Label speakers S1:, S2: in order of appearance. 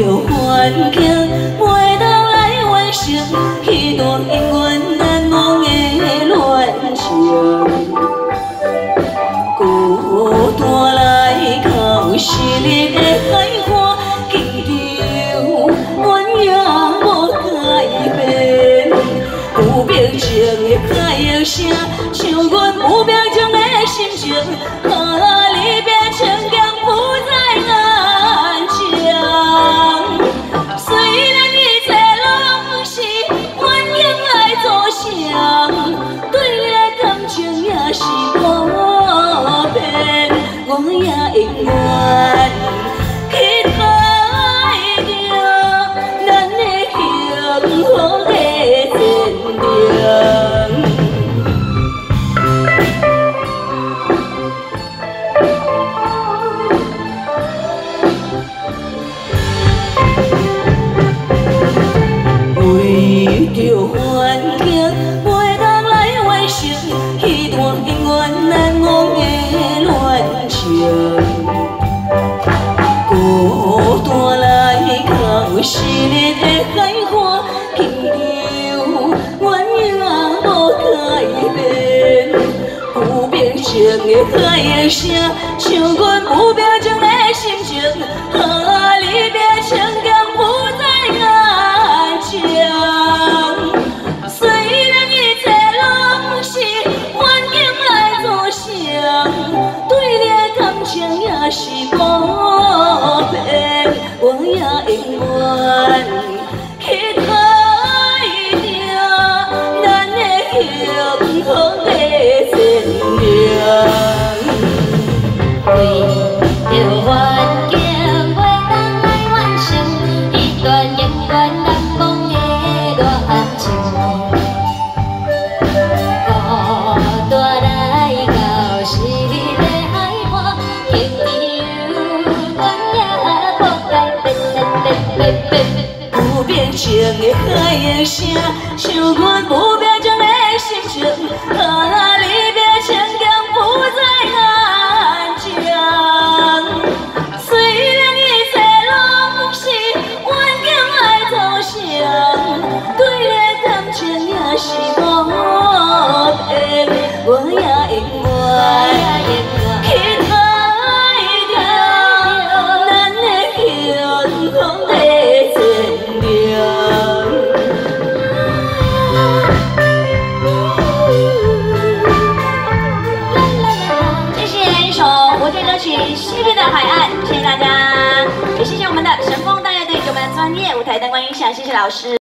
S1: 愿景，袂当来完成彼段永远难忘的恋情。孤单来到昔日的海为孤单来到昔日的海岸，记着阮也无改变。有表情的海的声，像阮有表情的心情。啊，离别情远的
S2: 海
S1: 的声，像阮有表情的心情。啊，离别情感不再安详。虽然一切拢是环境来造成，对你的感情也是无变，我也
S3: 际歌曲《西边的海岸》，谢谢大家，也谢谢我们的神风大乐队给我们的专业舞台灯光音响，谢谢老师。